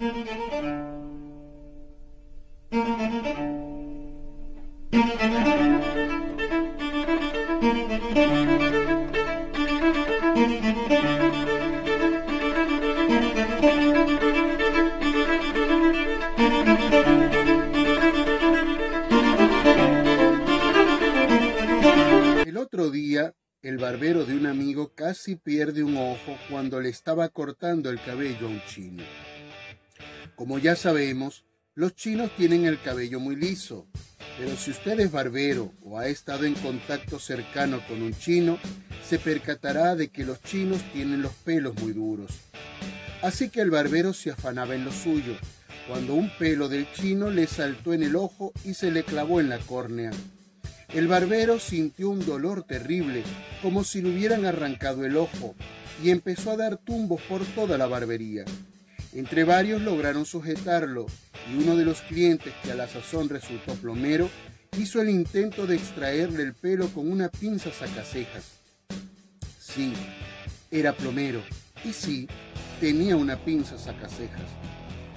El otro día, el barbero de un amigo casi pierde un ojo cuando le estaba cortando el cabello a un chino. Como ya sabemos, los chinos tienen el cabello muy liso, pero si usted es barbero o ha estado en contacto cercano con un chino, se percatará de que los chinos tienen los pelos muy duros. Así que el barbero se afanaba en lo suyo, cuando un pelo del chino le saltó en el ojo y se le clavó en la córnea. El barbero sintió un dolor terrible, como si le hubieran arrancado el ojo, y empezó a dar tumbos por toda la barbería. Entre varios lograron sujetarlo, y uno de los clientes, que a la sazón resultó plomero, hizo el intento de extraerle el pelo con una pinza sacacejas. Sí, era plomero, y sí, tenía una pinza sacacejas.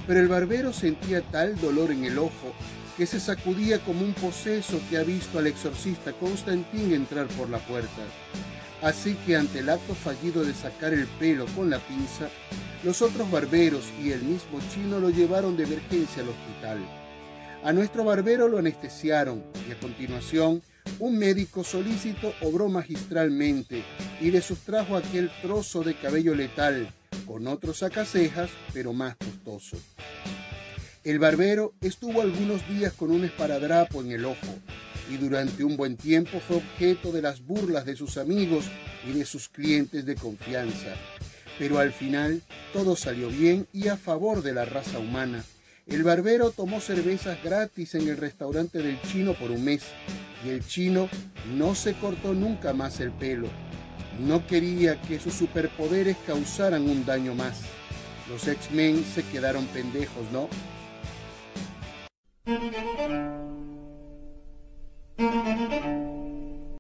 Pero el barbero sentía tal dolor en el ojo que se sacudía como un poseso que ha visto al exorcista Constantín entrar por la puerta. Así que ante el acto fallido de sacar el pelo con la pinza, los otros barberos y el mismo chino lo llevaron de emergencia al hospital. A nuestro barbero lo anestesiaron y a continuación un médico solícito obró magistralmente y le sustrajo aquel trozo de cabello letal con otros sacacejas, pero más costoso. El barbero estuvo algunos días con un esparadrapo en el ojo y durante un buen tiempo fue objeto de las burlas de sus amigos y de sus clientes de confianza. Pero al final todo salió bien y a favor de la raza humana. El barbero tomó cervezas gratis en el restaurante del chino por un mes y el chino no se cortó nunca más el pelo. No quería que sus superpoderes causaran un daño más. Los X-Men se quedaron pendejos, ¿no?